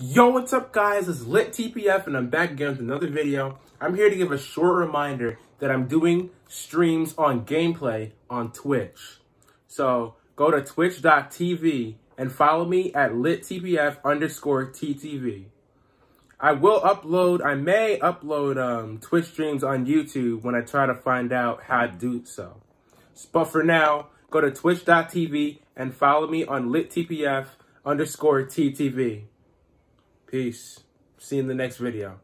Yo, what's up guys? It's Lit TPF and I'm back again with another video. I'm here to give a short reminder that I'm doing streams on gameplay on Twitch. So go to twitch.tv and follow me at littpf underscore TTV. I will upload, I may upload um, Twitch streams on YouTube when I try to find out how to do so. But for now, go to twitch.tv and follow me on littpf underscore TTV. Peace. See you in the next video.